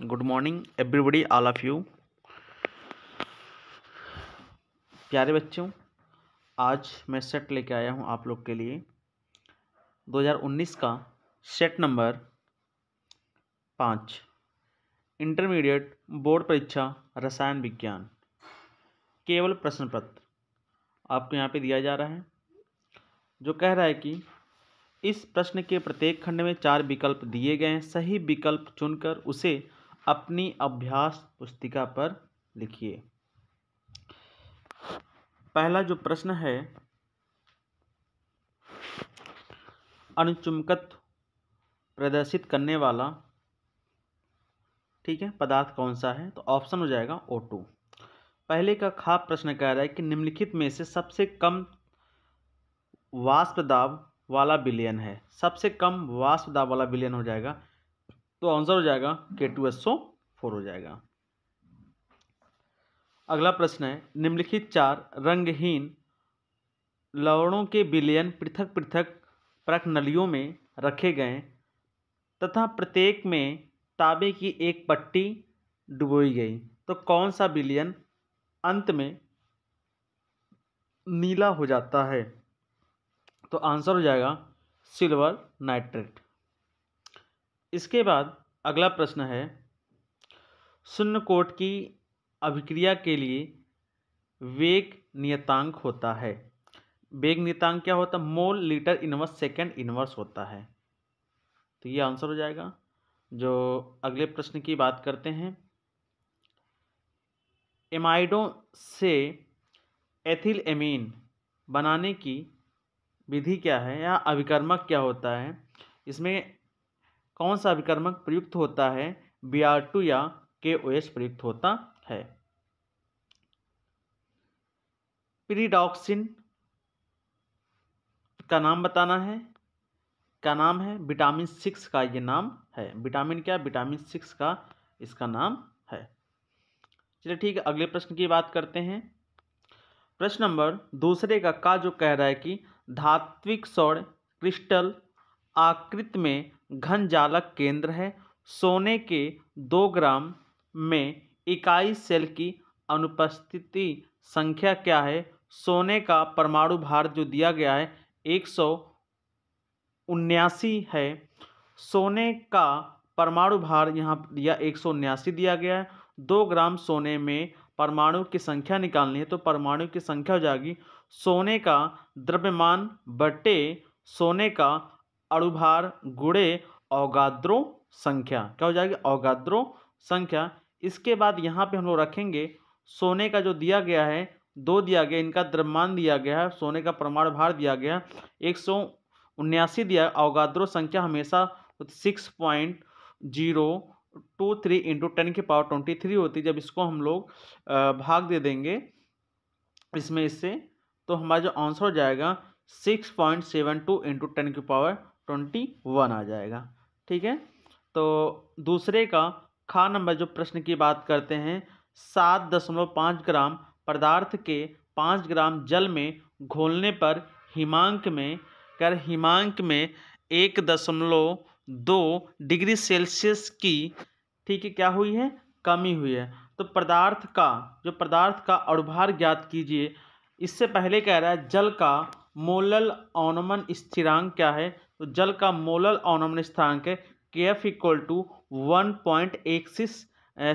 Good morning everybody all of you प्यारे बच्चों, आज मैं सेट लेके आया हूँ आप लोग के लिए 2019 का सेट नंबर पाँच। इंटरमीडिएट बोर्ड परीक्षा, रसायन विज्ञान। केवल प्रश्न पत्र आपको यहाँ पे दिया जा रहा है, जो कह रहा है कि इस प्रश्न के प्रत्येक खंड में चार विकल्प दिए गए हैं, सही विकल्प चुनकर उसे अपनी अभ्यास पुस्तिका पर लिखिए। पहला जो प्रश्न है अनुचुमकत्व प्रदर्शित करने वाला, ठीक है, पदार्थ कौन सा है? तो ऑप्शन हो जाएगा ओ टू पहले का खाप प्रश्न कह रहा है कि निम्नलिखित में से सबसे कम वाष्प दाब वाला विलयन है। सबसे कम वाष्प दाब वाला विलयन हो जाएगा तो आंसर हो जाएगा K two S O four हो जाएगा। अगला प्रश्न है, निम्नलिखित चार रंगहीन लवणों के विलयन पृथक पृथक प्रकनलियों में रखे गए तथा प्रत्येक में तांबे की एक पट्टी डुबोई गई। तो कौन सा विलयन अंत में नीला हो जाता है? तो आंसर हो जाएगा सिल्वर नाइट्रेट। इसके बाद अगला प्रश्न है शून्य कोट की अभिक्रिया के लिए वेग नियतांक होता है। वेग नियतांक क्या होता है? Mole litre inverse second inverse होता है। तो ये आंसर हो जाएगा। जो अगले प्रश्न की बात करते हैं, एमाइडों से एथिल एमीन बनाने की विधि क्या है या अभिकर्मक क्या होता है? इसमें कौन सा अभिकर्मक प्रयुक्त होता है? बी आर टू या के ओ एस प्रयुक्त होता है। पिरीडॉक्सिन का नाम बताना है। क्या नाम है? विटामिन सिक्स का ये नाम है। विटामिन क्या? विटामिन सिक्स का इसका नाम है। चलिए ठीक है, अगले प्रश्न की बात करते हैं। प्रश्न नंबर दूसरे का का जो कह रहा है कि धात्विक सौर क्रिस्टल आकृति में घन जालक केंद्र है। सोने के दो ग्राम में इकाई सेल की अनुपस्थिति संख्या क्या है? सोने का परमाणु भार जो दिया गया है, एक सौ उन्यासी है। सोने का परमाणु भार यहाँ दिया, एक सौ उन्यासी दिया गया है। दो ग्राम सोने में परमाणु की संख्या निकालनी है तो परमाणु की संख्या हो जाएगी। सोने का द्रव्यमान बटे सोने का अणुभार गुड़े अवगाद्रो संख्या। क्या हो जाएगी? अवगाद्रो संख्या। इसके बाद यहाँ पे हम लोग रखेंगे सोने का जो दिया गया है, दो दिया गया, इनका द्रव्यमान दिया गया है, सोने का प्रमाण भार दिया गया एक सौ उन्यासी दिया अवगाद्रो संख्या हमेशा six point zero two three into ten की पावर ट्वेंटी थ्री होती जब इसको हम लोग भाग दे देंगे, इसमें इससे तो हमारा जो आंसर हो जाएगा six point seven two into ten की पावर ट्वेंटी वन आ जाएगा। ठीक है? तो दूसरे का खा नंबर जो प्रश्न की बात करते हैं, सात दशमलव पाँच ग्राम पदार्थ के पाँच ग्राम जल में घोलने पर हिमांक में कर हिमांक में एक दशमलव दो डिग्री सेल्सियस की, ठीक है, क्या हुई है? कमी हुई है। तो पदार्थ का, जो पदार्थ का अणुभार ज्ञात कीजिए, इससे पहले कह रहा है जल का मोलल औनमन स्थिरांक क्या है? तो जल का मोलल औनमन स्थिरांक है K F equal to one point एक सिक्स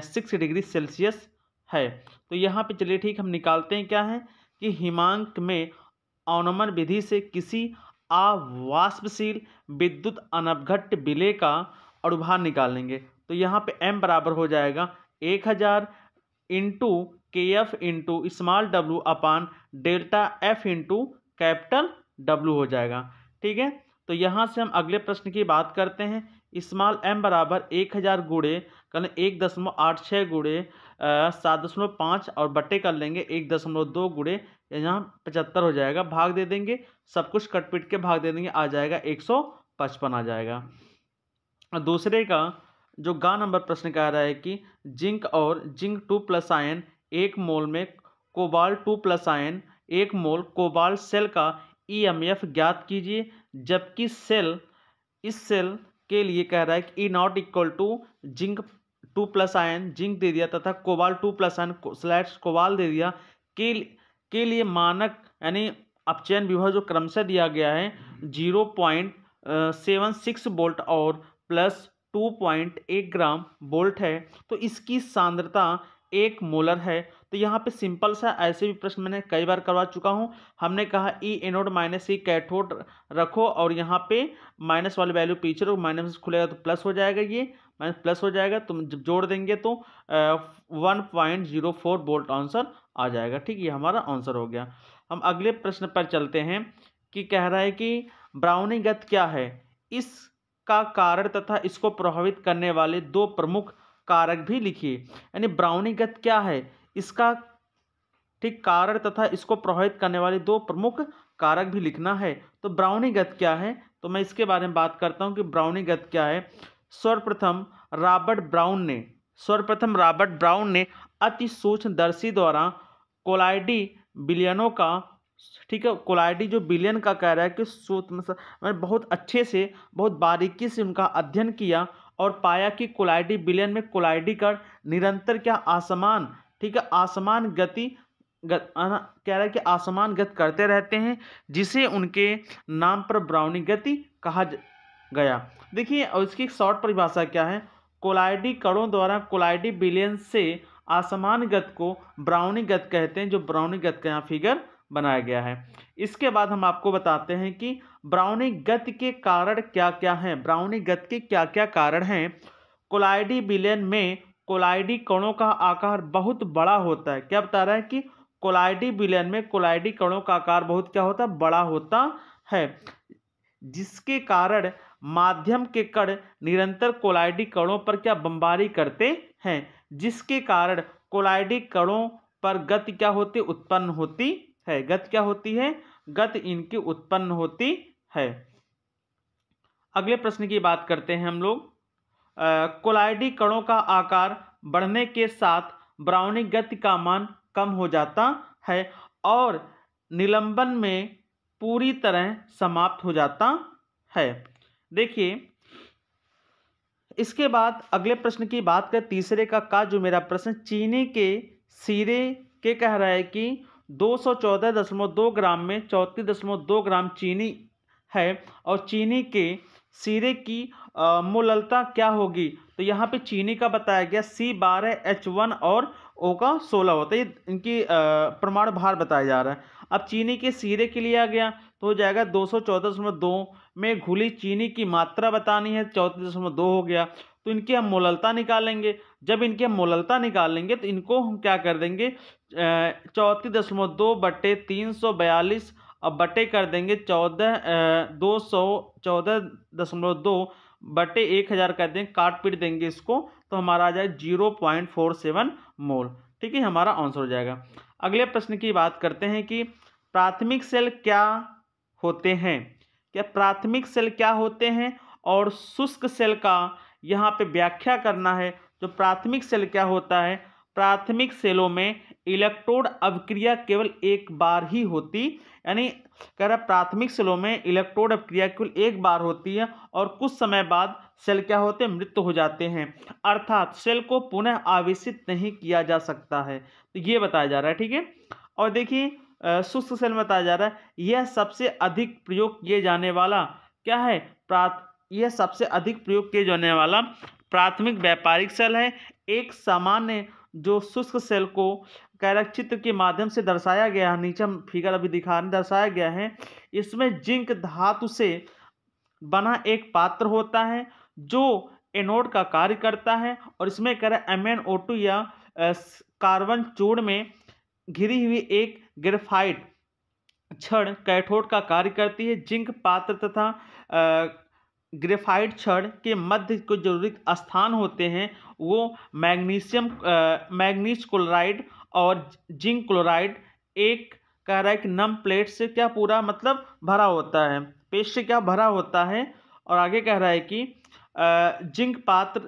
सिक्स डिग्री सेल्सियस है। तो यहाँ पे चलिए ठीक, हम निकालते हैं क्या है कि हिमांक में औनमन विधि से किसी अवाष्पशील विद्युत अनवघट विलय का अणुभार निकालेंगे तो यहाँ पे m बराबर हो जाएगा एक हज़ार into K F into small W upon delta F into capital W हो जाएगा। ठीक है? तो यहाँ से हम अगले प्रश्न की बात करते हैं। स्मॉल एम बराबर एक हज़ार गुड़े कर एक दशमलव आठ छः गुड़े सात दशमलव पाँच और बट्टे कर लेंगे एक दशमलव दो गुड़े यहाँ पचहत्तर हो जाएगा, भाग दे देंगे, सब कुछ कट पिट के भाग दे देंगे, आ जाएगा एक सौ पचपन, आ जाएगा। दूसरे का जो गा नंबर प्रश्न कह रहा है कि जिंक और जिंक टू प्लस आयन एक मोल में कोबाल टू प्लस आयन एक मोल कोबाल सेल का ईएमएफ ज्ञात कीजिए जबकि सेल इस सेल के लिए कह रहा है कि E not equal to zinc two plus ion zinc दे दिया तथा कोबाल टू प्लस आयन स्लैट्स कोबाल दे दिया। के के लिए मानक, यानी अपचयन विभव जो क्रमशः दिया गया है zero point seven six volt और प्लस टू पॉइंट एक ग्राम बोल्ट है। तो इसकी सांद्रता एक मोलर है। तो यहाँ पे सिंपल सा ऐसे भी प्रश्न मैंने कई बार करवा चुका हूँ। हमने कहा E anode minus E cathode रखो और यहाँ पे माइनस वाली वैल्यू पीछे रखो माइनस खुलेगा तो प्लस हो जाएगा ये। माइनस प्लस हो जाएगा तुम जब जोड़ देंगे तो one point zero four volt answer आ जाएगा। ठीक ये हमारा आंसर हो गया। हम अगले प्रश्न पर चलते हैं कि कह रहा है कि ब्राउनी गत क्या है? इसका कारण तथा इसको प्रभावित करने वाले दो प्रमुख कारक भी लिखिए। यानी ब्राउनी गत क्या है? इसका ठीक कारण तथा इसको प्रभावित करने वाले दो प्रमुख कारक भी लिखना है। तो ब्राउनी गत क्या है? तो मैं इसके बारे में बात करता हूँ कि ब्राउनी गत क्या है। सर्वप्रथम रॉबर्ट ब्राउन ने, सर्वप्रथम रॉबर्ट ब्राउन ने अति सूक्ष्मदर्शी द्वारा कोलाइडी बिलियनों का, ठीक है, कोलाइडी जो बिलियन का कह रहा है कि सूत्र मैंने बहुत अच्छे से, बहुत बारीकी से उनका अध्ययन किया और पाया कि कोलाइडी बिलियन में कोलाइडी का निरंतर क्या आसमान ठीक है आसमान गति गत, कह रहा है कि आसमान गत करते रहते हैं जिसे उनके नाम पर ब्राउनी गति कहा गया। देखिए इसकी शॉर्ट परिभाषा क्या है? कोलाइडी कणों द्वारा कोलाइडी बिलियन से आसमान गत को ब्राउनी गत कहते हैं जो ब्राउनी गत का यहाँ फिगर बनाया गया है। इसके बाद हम आपको बताते हैं कि ब्राउनी गति के कारण क्या क्या हैं ब्राउनी गति के क्या क्या कारण हैं। कोलाइडी बिलियन में कोलाइडी कणों का आकार बहुत बड़ा होता है। क्या बता रहा है कि कोलाइडी बिलियन में कोलाइडी कणों का आकार बहुत क्या होता है? बड़ा होता है। जिसके कारण माध्यम के कण निरंतर कोलाइडी कणों पर क्या बमबारी करते हैं? जिसके कारण कोलाइडी कणों पर गति क्या होती, उत्पन्न होती है। गति क्या होती है? गति इनकी उत्पन्न होती है। अगले प्रश्न की बात करते हैं हम लोग। कोलाइडी कणों का आकार बढ़ने के साथ ब्राउनी गति का मान कम हो जाता है और निलंबन में पूरी तरह समाप्त हो जाता है। देखिए, इसके बाद अगले प्रश्न की बात करें। तीसरे का का जो मेरा प्रश्न, चीनी के सिरे के कह रहा है कि दो सौ चौदह दशमलव दो ग्राम में चौंतीस दशमलव दो ग्राम चीनी है और चीनी के सिरे की मोललता क्या होगी? तो यहाँ पे चीनी का बताया गया, सी बारह, एच वन और ओ का सोलह होता है। इनकी प्रमाण भार बताया जा रहा है। अब चीनी के सीरे के लिए आ गया तो हो जाएगा दो सौ चौदह दशमलव दो में घुली चीनी की मात्रा बतानी है चौंतीस दशमलव दो हो गया। तो इनकी हम मोललता निकालेंगे। जब इनकी हम मोललता निकालेंगे तो इनको हम क्या कर देंगे? चौंतीस दशमलव दो बट्टे तीन सौ बयालीस अब बटे कर देंगे चौदह दो सौ चौदह दशमलव दो, बटे एक हज़ार कर देंगे काट पीट देंगे इसको तो हमारा आ जाए zero point four seven mole. ठीक है, हमारा आंसर हो जाएगा। अगले प्रश्न की बात करते हैं कि प्राथमिक सेल क्या होते हैं? क्या प्राथमिक सेल क्या होते हैं? और शुष्क सेल का यहाँ पे व्याख्या करना है, जो प्राथमिक सेल क्या होता है? प्राथमिक सेलों में इलेक्ट्रोड अभिक्रिया केवल एक बार ही होती, यानी कह रहा प्राथमिक सेलों में इलेक्ट्रोड अभिक्रिया केवल एक बार होती है और कुछ समय बाद सेल क्या होते हैं? मृत हो जाते हैं। अर्थात सेल को पुनः आवेशित नहीं किया जा सकता है। तो ये बताया जा रहा है, ठीक है? और देखिए सुस्त सेल में बताया जा रहा है, यह सबसे अधिक प्रयोग किए जाने वाला क्या है? प्राथ यह सबसे अधिक प्रयोग किए जाने वाला प्राथमिक व्यापारिक सेल है। एक सामान्य जो शुष्क सेल को कैरक चित्र के माध्यम से दर्शाया गया है, नीचे फिगर अभी दिखा रहे दर्शाया गया है। इसमें जिंक धातु से बना एक पात्र होता है, जो एनोड का कार्य करता है और इसमें कह रहे एम एन ओ टू या कार्बन चूड़ में घिरी हुई एक ग्रेफाइट क्षण कैथोड का कार्य करती है। जिंक पात्र तथा ग्रेफाइट छड़ के मध्य को ज़रूरी स्थान होते हैं, वो मैग्नीशियम मैग्नीज क्लोराइड और जिंक क्लोराइड एक कह रहा है कि नम प्लेट से क्या पूरा मतलब भरा होता है, पेस्ट से क्या भरा होता है और आगे कह रहा है कि जिंक पात्र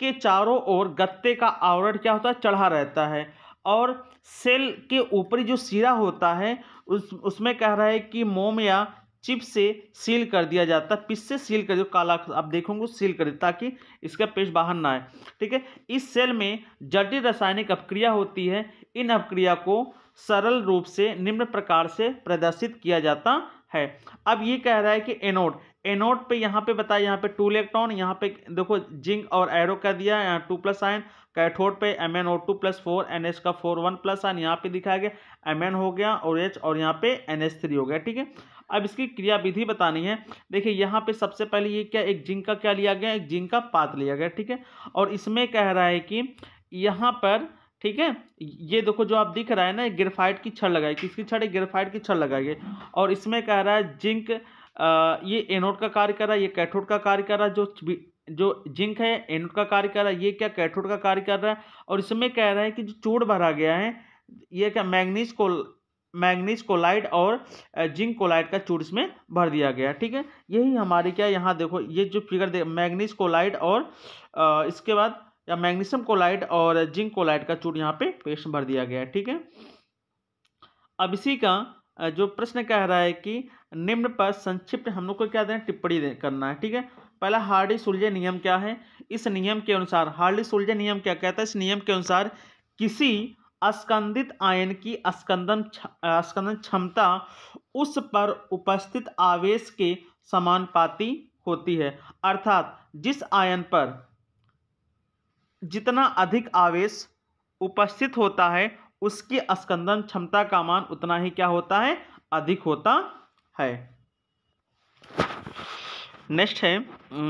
के चारों ओर गत्ते का आवरण क्या होता है, चढ़ा रहता है और सेल के ऊपरी जो सिरा होता है, उस, उसमें कह रहा है कि मोम या चिप से सील कर दिया जाता है। पिस से सील कर दिया काला आप देखोगे, सील कर दिया ताकि इसका पेस्ट बाहर ना आए। ठीक है? इस सेल में जटिल रासायनिक अपक्रिया होती है। इन अपक्रिया को सरल रूप से, निम्न प्रकार से प्रदर्शित किया जाता है। अब ये कह रहा है कि एनोड। एनोड पे यहाँ पे बताया, यहाँ पे टू इलेक्ट्रॉन, यहाँ पे देखो, जिंक और एरो कर दिया, यहाँ टू प्लस आयन, कैथोड पे M N O two plus four N H का फोर वन प्लस आयन, यहाँ पे दिखाया गया एम एन हो गया और एच और यहाँ पे एन एच थ्री हो गया। ठीक है? अब इसकी क्रिया विधि बतानी है। देखिए, यहाँ पे सबसे पहले ये क्या, एक जिंक का क्या लिया गया? एक जिंक का पात लिया गया, ठीक है? और इसमें कह रहा है कि यहाँ पर, ठीक है, ये देखो जो आप दिख रहा है ना ग्रेफाइट की छड़ लगाई। किसकी छड़? ग्रेफाइट की छड़ लगाई गई। और इसमें कह रहा है जिंक ये एनोड का कार्य कर रहा है, ये कैथोड का कार्य कर रहा है, जो जो जिंक है, एनोड का कार्य कर रहा है, ये क्या कैथोड का कार्य कर रहा है? और इसमें कह रहा है कि जो चूड़ भरा गया है, ये क्या, मैग्नीज को मैग्नीज कोलाइड और जिंक कोलाइड का चूड़ इसमें भर दिया गया, ठीक है? यही हमारे क्या यहाँ देखो, ये जो फिगर दे, मैग्नीज कोलाइड और इसके बाद या मैग्नीशियम कोलाइड और जिंक कोलाइड का चूड़ यहाँ पे पेस्ट भर दिया गया, ठीक है? अब इसी का जो प्रश्न कह रहा है कि निम्न पर संक्षिप्त हम लोग को क्या दें? टिप्पणी दे, करना है, ठीक है? पहला, हार्डी सुलझे नियम क्या है? इस नियम के अनुसार, हार्डी सुलझे नियम क्या कहता है? इस नियम के अनुसार किसी अस्कंदित आयन की अस्कंदन अस्कंदन क्षमता उस पर उपस्थित आवेश के समानुपाती होती है। अर्थात जिस आयन पर जितना अधिक आवेश उपस्थित होता है, उसकी अस्कंदन क्षमता का मान उतना ही क्या होता है? अधिक होता है। नेक्स्ट है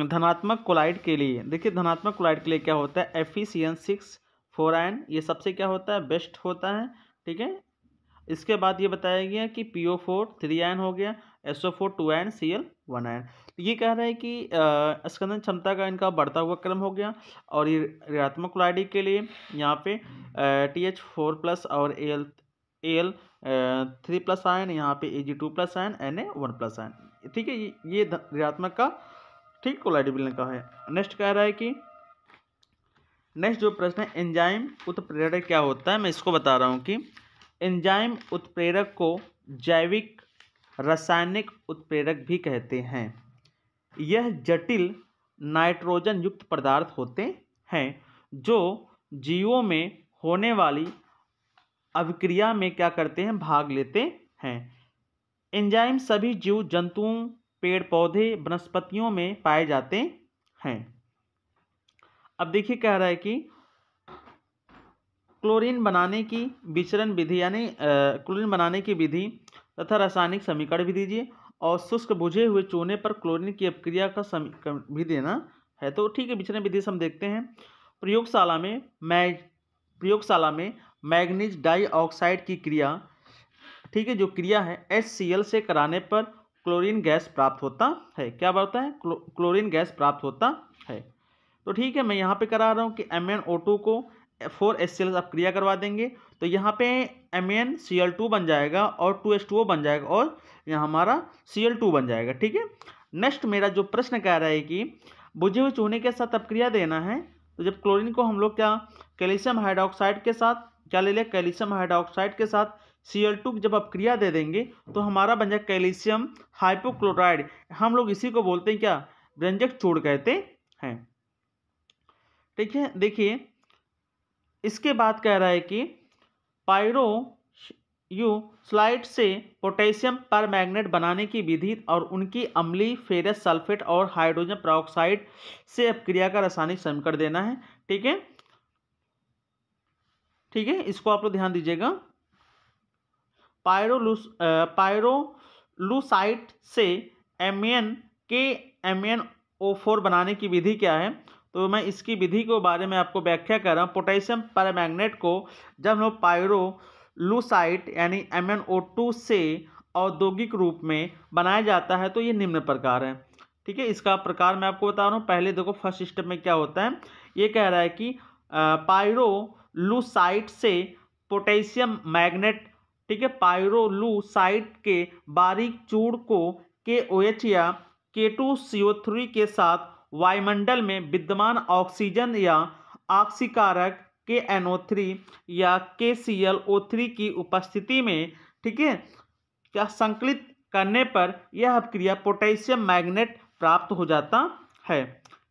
धनात्मक कोलाइड के लिए। देखिए, धनात्मक कोलाइड के लिए क्या होता है? एफिसियन सिक्स फोर आयन, ये सबसे क्या होता है? बेस्ट होता है, ठीक है? इसके बाद ये बताया गया कि P O four three ion हो गया S O four two ion C L one ion. तो ये कह रहा है कि स्कंदन क्षमता का इनका बढ़ता हुआ क्रम हो गया और ये ऋणात्मक क्लाइडी के लिए यहाँ पे टी एच फोर प्लस और A L A L three plus ion, यहाँ पे A G two plus ion N A one plus ion. ठीक है, ये ऋणात्मक का ठीक कोलाइडी बिलने का है। नेक्स्ट कह रहा है कि नेक्स्ट जो प्रश्न है एंजाइम उत्प्रेरक क्या होता है? मैं इसको बता रहा हूँ कि एंजाइम उत्प्रेरक को जैविक रासायनिक उत्प्रेरक भी कहते हैं। यह जटिल नाइट्रोजन युक्त पदार्थ होते हैं, जो जीवों में होने वाली अभिक्रिया में क्या करते हैं? भाग लेते हैं। एंजाइम सभी जीव जंतुओं पेड़ पौधे वनस्पतियों में पाए जाते हैं। अब देखिए कह रहा है कि क्लोरीन बनाने की विचरण विधि यानी क्लोरीन बनाने की विधि तथा रासायनिक समीकरण भी दीजिए और शुष्क बुझे हुए चूने पर क्लोरीन की अपक्रिया का समीकरण भी देना है। तो ठीक है विचरण विधि से हम देखते हैं। प्रयोगशाला में मैग प्रयोगशाला में मैग्नीज डाइऑक्साइड की क्रिया ठीक है जो क्रिया है एच से कराने पर क्लोरीन गैस प्राप्त होता है। क्या बढ़ता है क्लो, क्लोरीन गैस प्राप्त होता तो ठीक है, मैं यहाँ पे करा रहा हूँ कि एम एन ओ टू को फोर एस सी एल आप क्रिया करवा देंगे। तो यहाँ पे M N C L two बन जाएगा और टू एस टू ओ बन जाएगा और यहाँ हमारा सी एल टू बन जाएगा, ठीक है? नेक्स्ट मेरा जो प्रश्न कह रहा है कि बुझे हुए चूने के साथ अपक्रिया देना है तो जब क्लोरीन को हम लोग क्या कैल्शियम हाइड्रोक्साइड के साथ, क्या ले लिया कैल्शियम हाइड्रोक्साइड के साथ सी एल टू जब अपक्रिया दे देंगे तो हमारा बन जाएगा कैल्शियम हाइपोक्लोराइड हम लोग इसी को बोलते हैं क्या? व्यंजक चूड़ कहते हैं। ठीक है, देखिए, इसके बाद कह रहा है कि पायरो यू स्लाइड से पोटेशियम पर मैग्नेट बनाने की विधि और उनकी अम्ली फेरस सल्फेट और हाइड्रोजन प्रोक्साइड से अपक्रिया का रासायनिक समीकरण देना है, ठीक है? ठीक है, इसको आप लोग ध्यान दीजिएगा। पायरोलूस पायरोलूसाइट से M N K M N O four बनाने की विधि क्या है? तो मैं इसकी विधि के बारे में आपको व्याख्या कर रहा हूँ। पोटेशियम परमैग्नेट को जब हम पायरो लूसाइट यानी एम से औद्योगिक रूप में बनाया जाता है तो ये निम्न प्रकार है। ठीक है, इसका प्रकार मैं आपको बता रहा हूँ। पहले देखो, फ़र्स्ट स्टेप में क्या होता है? ये कह रहा है कि पायरो लूसाइट से पोटेशियम मैग्नेट, ठीक है, पायरोलूसाइट के बारीक चूड़ को के ओ एच या के टू सी ओ थ्री के साथ वायुमंडल में विद्यमान ऑक्सीजन या ऑक्सीकारक के थ्री या के सी एल ओ थ्री की उपस्थिति में, ठीक है क्या संकलित करने पर यह अपक्रिया पोटेशियम मैग्नेट प्राप्त हो जाता है।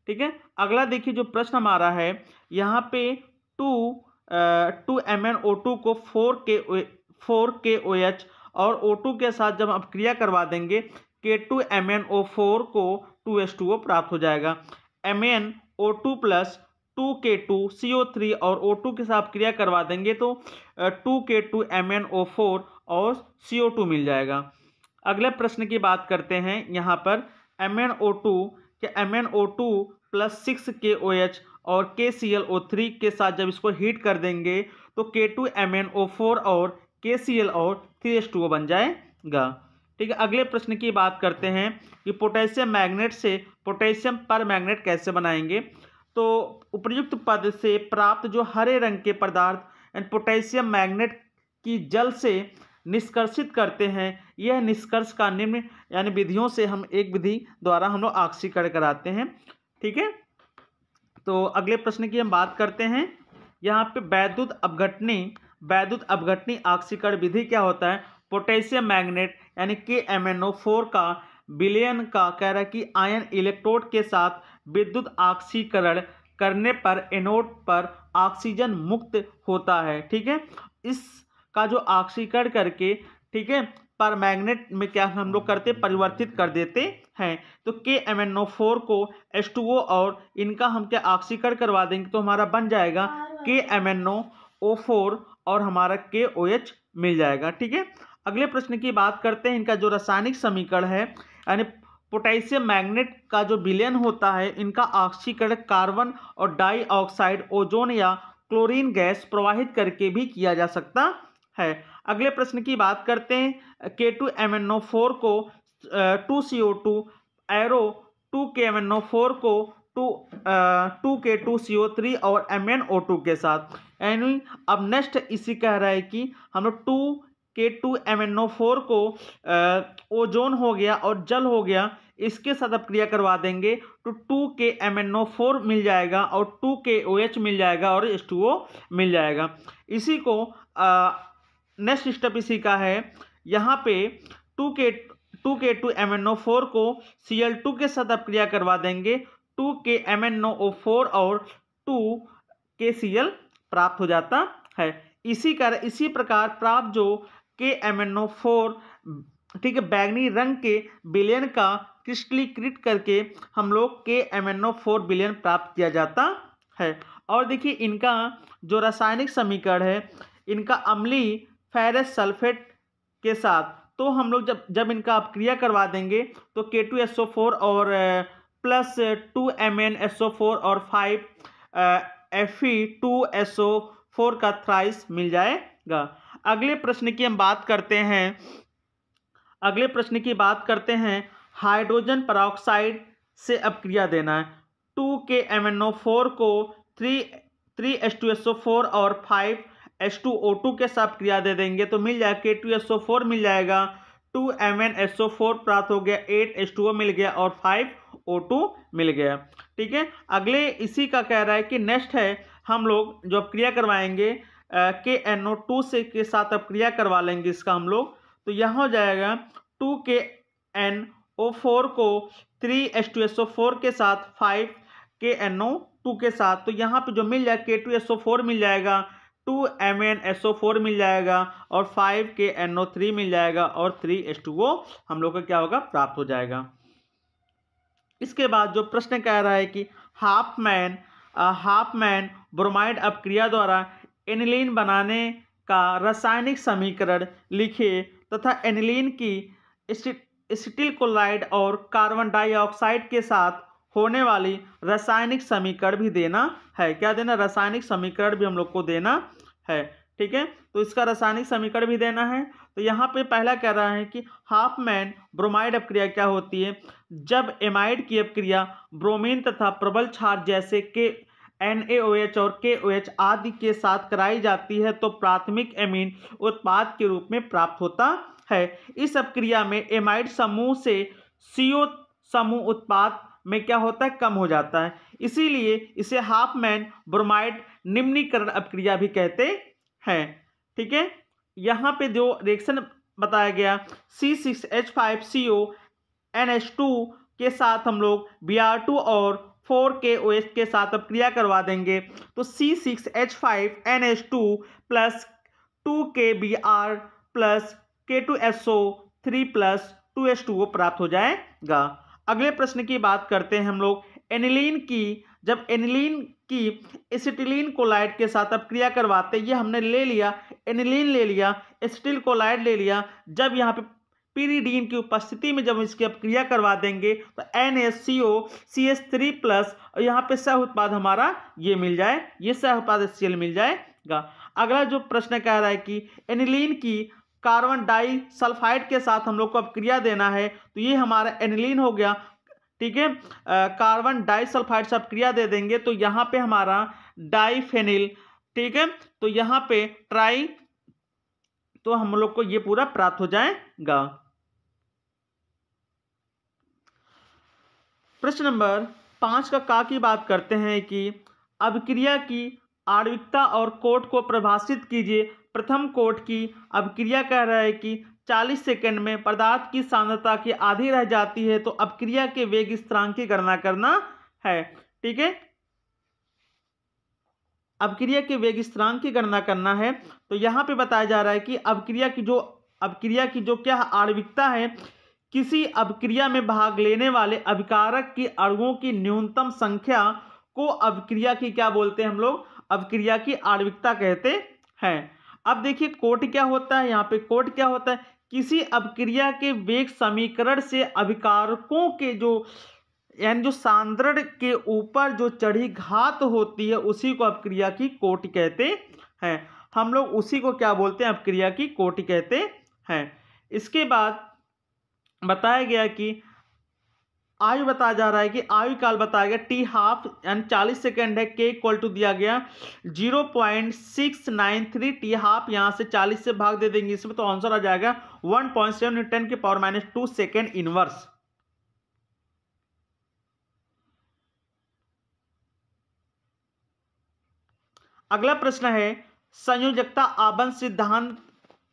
ठीक है, अगला देखिए जो प्रश्न हमारा है, यहाँ पे two two M N O two को four K four K O H और ओ टू के साथ जब अपक्रिया करवा देंगे K two M N O four को टू एस टू ओ प्राप्त हो जाएगा। M N O two plus two K two C O three और ओ टू के साथ क्रिया करवा देंगे तो two K two M N O four और सी ओ टू मिल जाएगा। अगले प्रश्न की बात करते हैं। यहाँ पर एम एन ओ टू के M N O two plus six K O H और K C L O three के साथ जब इसको हीट कर देंगे तो K two M N O four और के सी एल और थ्री एच टू ओ बन जाएगा। ठीक है, अगले प्रश्न की बात करते हैं कि पोटेशियम मैग्नेट से पोटेशियम पर मैग्नेट कैसे बनाएँगे? तो उपयुक्त पद से प्राप्त जो हरे रंग के पदार्थ एंड पोटेशियम मैग्नेट की जल से निष्कर्षित करते हैं, यह निष्कर्ष का निम्न, यानी विधियों से हम एक विधि द्वारा हम लोग ऑक्सीकरण कराते हैं, ठीक है? तो अगले प्रश्न की हम बात करते हैं, यहाँ पे वैद्युत अपघटनी वैद्युत अपघटनी ऑक्सीकरण विधि क्या होता है? पोटेशियम मैग्नेट, यानी K M N O four का, बिलियन का, कह रहा है कि आयन इलेक्ट्रोड के साथ विद्युत ऑक्सीकरण करने पर, एनोड पर ऑक्सीजन मुक्त होता है, ठीक है? इसका जो ऑक्सीकरण करके, ठीक है? पर मैग्नेट में क्या हम लोग करते, परिवर्तित कर देते हैं। तो K M N O four को एस टू ओ और इनका हम क्या ऑक्सीकरण करवा देंगे तो हमारा बन जाएगा K M N O O four और हमारा के ओ एच मिल जाएगा, ठीक है? अगले प्रश्न की बात करते हैं, इनका जो रासायनिक समीकरण है, यानी पोटेशियम मैग्नेट का जो विलयन होता है, इनका ऑक्सीकरण कार्बन और डाइऑक्साइड, ओजोन या क्लोरीन गैस प्रवाहित करके भी किया जा सकता है। अगले प्रश्न की बात करते हैं K two M N O four को two C O two arrow two K M N O four को two two K two C O three और एम एन ओ टू के साथ। यानी अब नेक्स्ट इसी कह रहा है कि हम लोग two K two M N O four को ओजोन हो गया और जल हो गया, इसके साथ अब क्रिया करवा देंगे तो two K M N O four मिल जाएगा और टू के ओ एच मिल जाएगा और एच टू ओ मिल जाएगा। इसी को नेक्स्ट स्टेप इसी का है। यहाँ पे two K two K two M N O four को सी एल टू के साथ अब क्रिया करवा देंगे two K M N O four और टू के सी एल प्राप्त हो जाता है। इसी कारण इसी प्रकार प्राप्त जो के एम एन ओ फोर ठीक है, बैगनी रंग के बिलियन का क्रिस्टलीकृत करके हम लोग K M N O four billion प्राप्त किया जाता है। और देखिए, इनका जो रासायनिक समीकरण है, इनका अम्ली फेरस सल्फेट के साथ तो हम लोग जब जब इनका आप क्रिया करवा देंगे तो K two S O four और plus two M N S O four और five F E two S O four का थ्राइस मिल जाएगा। अगले प्रश्न की हम बात करते हैं। अगले प्रश्न की बात करते हैं, हाइड्रोजन परऑक्साइड से अपक्रिया देना है। Two K M N O four को three three H two S O four और five H two O two के साथ क्रिया दे देंगे तो मिल जाएगा K two S O four मिल जाएगा। Two M N S O four प्राप्त हो गया एट एच टू ओ मिल गया और फाइव ओ टू मिल गया। ठीक है? अगले इसी का कह रहा है कि नेक्स्ट है, हम लोग जो क्रिया करवाएँगे के एन ओ टू से के साथ अब क्रिया करवा लेंगे इसका हम लोग। तो यहाँ हो जाएगा two K N O four को three S two S O four के साथ फाइव के एन ओ टू के साथ। तो यहाँ पे जो मिल जाएगा K two S O four मिल जाएगा two M N S O four मिल जाएगा और फाइव के एन ओ थ्री मिल जाएगा और थ्री एस टू ओ हम लोग का क्या होगा, प्राप्त हो जाएगा। इसके बाद जो प्रश्न कह रहा है कि Hofmann Hofmann bromide अपक्रिया द्वारा एनिलीन बनाने का रासायनिक समीकरण लिखे तथा एनिलीन की स्टील क्लोराइड और कार्बन डाइऑक्साइड के साथ होने वाली रासायनिक समीकरण भी देना है। क्या देना? रासायनिक समीकरण भी हम लोग को देना है, ठीक है? तो इसका रासायनिक समीकरण भी देना है। तो यहाँ पे पहला कह रहा है कि हाफ़ मैन ब्रोमाइड अपक्रिया क्या होती है? जब एमाइड की अपक्रिया ब्रोमीन तथा प्रबल क्षार जैसे के एन और के आदि के साथ कराई जाती है तो प्राथमिक एमीन उत्पाद के रूप में प्राप्त होता है। इस अपक्रिया में एमाइड समूह से सीओ समूह उत्पाद में क्या होता है? कम हो जाता है। इसीलिए इसे हाफ़ मैन ब्रोमाइड निम्नीकरण अपक्रिया भी कहते हैं। ठीक है? यहाँ पे जो रिएक्शन बताया गया C six H five C O N H two के साथ हम लोग बी आर टू और फोर के ओ एच के साथ अब क्रिया करवा देंगे। तो C six H five N H two plus two K B R plus K two S O three plus two S two प्राप्त हो जाएगा। अगले प्रश्न की बात करते हैं हम लोग। एनिलीन की, जब एनिलीन की एसिटिलीन कोलाइड के साथ अब क्रिया करवाते, ये हमने ले लिया, एनिलीन ले लिया, एसिटिल कोलाइड ले लिया, जब यहाँ पे पीरीडीन की उपस्थिति में जब इसकी अब क्रिया करवा देंगे तो N S C O C S three plus और यहाँ पे सह उत्पाद हमारा ये मिल जाए, ये सह उत्पाद एस सी एल मिल जाएगा। अगला जो प्रश्न कह रहा है कि एनिलीन की कार्बन डाई सल्फाइड के साथ हम लोग को अब क्रिया देना है तो ये हमारा एनिलीन हो गया। ठीक है? कार्बन डाइसल्फाइड सब क्रिया दे देंगे तो यहाँ पे हमारा डाइफेनिल ठीक है? तो यहाँ पे ट्राई तो हम लोग को ये पूरा प्राप्त हो जाएगा। प्रश्न नंबर पाँच का का की बात करते हैं कि अभिक्रिया की आणविकता और कोट को प्रभाषित कीजिए। प्रथम कोट की अभिक्रिया कह रहा है कि 40 सेकंड में पदार्थ की सांद्रता की आधी रह जाती है तो अपक्रिया के वेग स्थिरांक की गणना करना है। ठीक है? अपक्रिया के वेग स्थिरांक की गणना करना है। तो यहाँ पे बताया जा रहा है कि अपक्रिया की जो अपक्रिया की जो क्या आणविकता है किसी अपक्रिया में भाग लेने वाले अभिकारक की अणुओं की न्यूनतम संख्या को अभिक्रिया की क्या बोलते हैं हम लोग? अभिक्रिया की आणविकता कहते हैं। अब देखिए, कोट क्या होता है? यहाँ पे कोट क्या होता है? किसी अपक्रिया के वेग समीकरण से अभिकारकों के जो, यानी जो सांद्रण के ऊपर जो चढ़ी घात होती है, उसी को अपक्रिया की कोटि कहते हैं। हम लोग उसी को क्या बोलते हैं? अपक्रिया की कोटि कहते हैं। इसके बाद बताया गया कि आयु बताया जा रहा है कि आयु काल बताया गया टी हाफ़ यानी चालीस सेकेंड है के इक्वल टू दिया गया zero point six nine three T half यहाँ से चालीस से भाग दे देंगे, इसमें तो आंसर आ जाएगा वन पॉइंट सेवन टेन के power minus two second inverse अगला प्रश्न है, संयोजकता आबंध सिद्धांत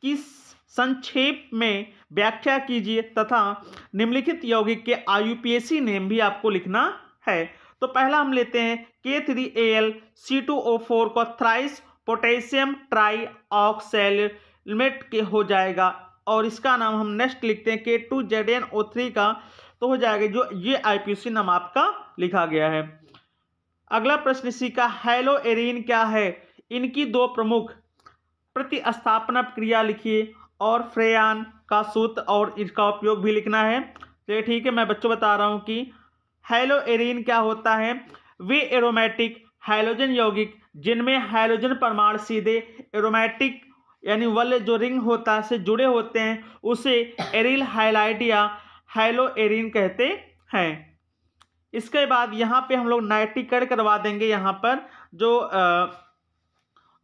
किस संक्षेप में व्याख्या कीजिए तथा निम्नलिखित यौगिक के आयुपीएसी नेम भी आपको लिखना है। तो पहला हम लेते हैं K three A L C two O four को थ्राइस पोटेशियम ट्राई ऑक्सेलमेट के हो जाएगा और इसका नाम हम नेक्स्ट लिखते हैं K two Z N O three का तो हो जाएगा जो ये आईपीसी नाम आपका लिखा गया है। अगला प्रश्न इसी का हेलो एरीन क्या है? इनकी दो प्रमुख प्रतिस्थापना क्रिया लिखिए। और फ्रेयान का सूत्र और इसका उपयोग भी लिखना है। तो ठीक है मैं बच्चों बता रहा हूँ कि हेलो एरीन क्या होता है? वे एरोमेटिक हाइलोजन यौगिक जिनमें हाइलोजन परमाणु सीधे एरोमेटिक यानी वल जो रिंग होता है से जुड़े होते हैं उसे एरिल हाइलाइट या हाइलो एरिन कहते हैं। इसके बाद यहाँ पे हम लोग नाइट्रिकरण करवा देंगे यहाँ पर जो आ,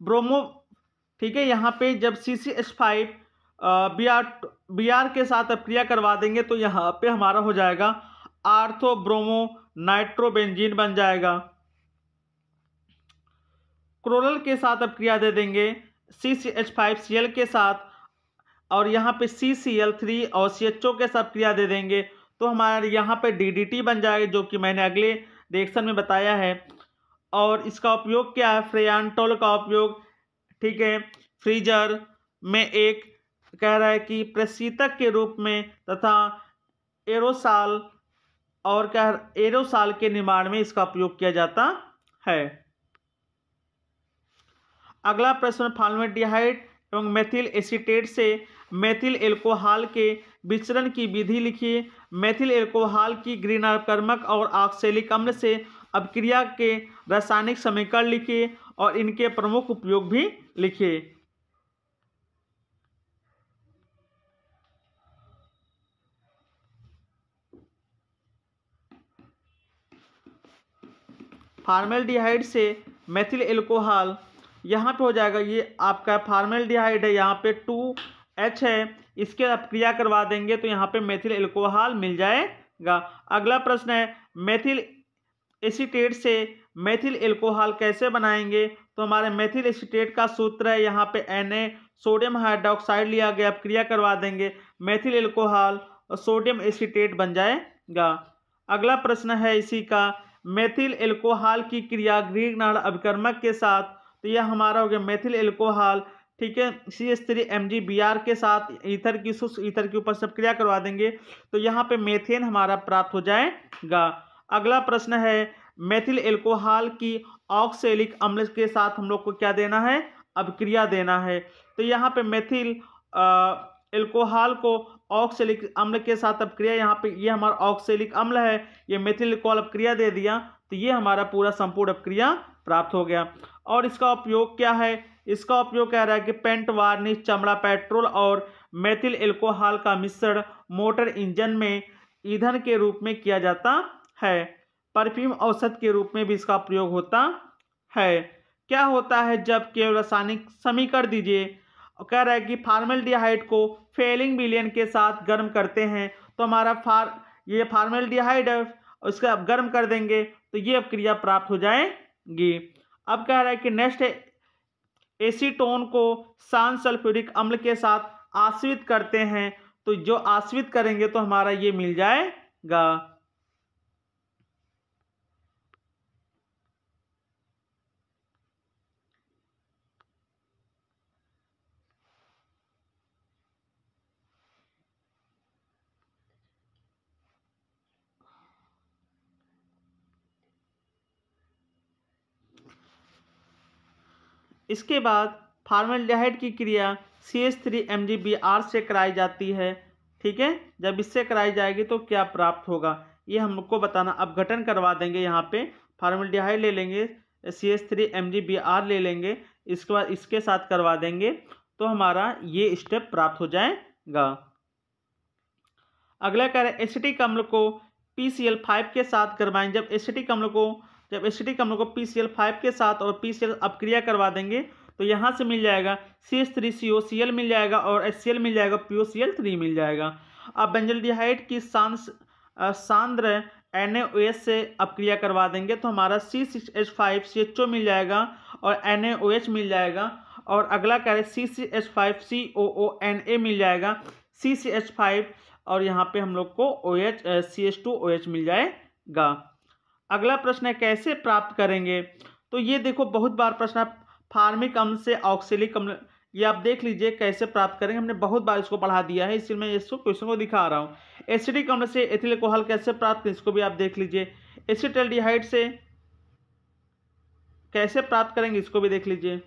ब्रोमो ठीक है यहाँ पे जब C C S five B R के साथ अब क्रिया करवा देंगे तो यहाँ पे हमारा हो जाएगा आर्थो ब्रोमो नाइट्रोबेंजीन बन जाएगा। क्रोरल के साथ अब क्रिया दे देंगे C C H five C L के साथ और यहाँ पे सी सी एल थ्री और सी एच ओ के साथ क्रिया दे देंगे तो हमारे यहाँ पे डी डी टी बन जाएगा जो कि मैंने अगले रिएक्शन में बताया है। और इसका उपयोग क्या है? फ्रेयांटोल का उपयोग, ठीक है? फ्रीजर में एक कह रहा है कि प्रशीतक के रूप में तथा एरोसाल और कह, एरोसाल के निर्माण में इसका उपयोग किया जाता है। अगला प्रश्न फार्मेडिहाइड एवं मेथिल एसिटेट से मेथिल एल्कोहल के विचरण की विधि लिखिए। मेथिल एल्कोहल की ग्रीनाकर्मक और ऑक्सेलिक अम्ल से अपक्रिया के रासायनिक समीकरण लिखिए और इनके प्रमुख उपयोग भी लिखिए। फार्मेल्डिहाइड से मेथिल एल्कोहल यहाँ पे हो जाएगा। ये आपका फार्मेल्डिहाइड है, यहाँ पे टू एच है। इसके आप क्रिया करवा देंगे तो यहाँ पे मेथिल एल्कोहल मिल जाएगा। अगला प्रश्न है मेथिल एसिटेट से मेथिल एल्कोहल कैसे बनाएँगे? तो हमारे मेथिल एसिटेट का सूत्र है, यहाँ पे एन सोडियम हाइड्रोक्साइड लिया गया, आप क्रिया करवा देंगे। मेथिल एल्कोहल और सोडियम एसिटेट बन जाएगा। अगला प्रश्न है इसी का मेथिल एल्कोहल की क्रिया नाड़ अभिकर्मक के साथ तो यह हमारा हो गया मेथिल एल्कोहल ठीक है? C S three M G B R के साथ ईथर की, शुष्क ईथर के ऊपर सब क्रिया करवा देंगे। तो यहाँ पे मेथेन हमारा प्राप्त हो जाएगा। अगला प्रश्न है मेथिल एल्कोहल की ऑक्सेलिक अम्ल के साथ हम लोग को क्या देना है? अभिक्रिया देना है। तो यहाँ पे मेथिल एल्कोहल को ऑक्सेलिक अम्ल के साथ अपक्रिया यहाँ पे ये हमारा ऑक्सेलिक अम्ल है, ये मेथिल एल्कोहल अपक्रिया दे दिया तो ये हमारा पूरा संपूर्ण अपक्रिया प्राप्त हो गया। और इसका उपयोग क्या है? इसका उपयोग कह रहा है कि पेंट, वार्निश, चमड़ा, पेट्रोल और मेथिल एल्कोहल का मिश्रण मोटर इंजन में ईंधन के रूप में किया जाता है। परफ्यूम औसत के रूप में भी इसका प्रयोग होता है। क्या होता है? जब केवल रासायनिक समीकरण दीजिए कह रहा है कि फार्मेल्डिहाइड को फेलिंग बिलियन के साथ गर्म करते हैं। तो हमारा फार, ये फार्मेल्डिहाइड है, उसका अब गर्म कर देंगे तो ये अब क्रिया प्राप्त हो जाएगी। अब कह रहा है कि नेक्स्ट एसीटोन को सान सल्फ्यूरिक अम्ल के साथ आश्रित करते हैं तो जो आश्रित करेंगे तो हमारा ये मिल जाएगा। इसके बाद फार्मेल्डिहाइड की क्रिया C H three M G B R से कराई जाती है, ठीक है? जब इससे कराई जाएगी तो क्या प्राप्त होगा? ये हम लोग को बताना, अब गठन करवा देंगे यहाँ पे, फार्मेल्डिहाइड ले लेंगे C H three M G B R ले लेंगे, इसके बाद इसके साथ करवा देंगे तो हमारा ये स्टेप प्राप्त हो जाएगा। अगला कह रहे एसिटिक अम्ल को पी सी एल फाइव के साथ करवाएँ। जब एसिटिक अम्ल को जब एसिटिक अम्ल को पी सी एल फाइव के साथ और पी सी एल अपक्रिया करवा देंगे तो यहाँ से मिल जाएगा C S three C O C L मिल जाएगा और एच सी एल मिल जाएगा P O C L three मिल जाएगा। अब बेंजल्डिहाइड की सांस सांद्र एन एस से अपक्रिया करवा देंगे तो हमारा C six H five C H O मिल जाएगा और एन ए ओ एच मिल जाएगा और अगला कह रहे C C H five C O O N A मिल जाएगा सी सी एच फाइव और यहाँ पे हम लोग को O H C H two O H मिल जाएगा। अगला प्रश्न है, कैसे प्राप्त करेंगे? तो ये देखो, बहुत बार प्रश्न फार्मिक अम्ल से ऑक्सीलिक अम्ल, ये आप देख लीजिए कैसे प्राप्त करेंगे। हमने बहुत बार इसको पढ़ा दिया है, इसलिए मैं इसको क्वेश्चन को दिखा रहा हूँ। एसिडिक अम्ल से एथिल कैसे प्राप्त करें, इसको भी आप देख लीजिए। एसिटल्डिहाइड से कैसे प्राप्त करेंगे, इसको भी देख लीजिए।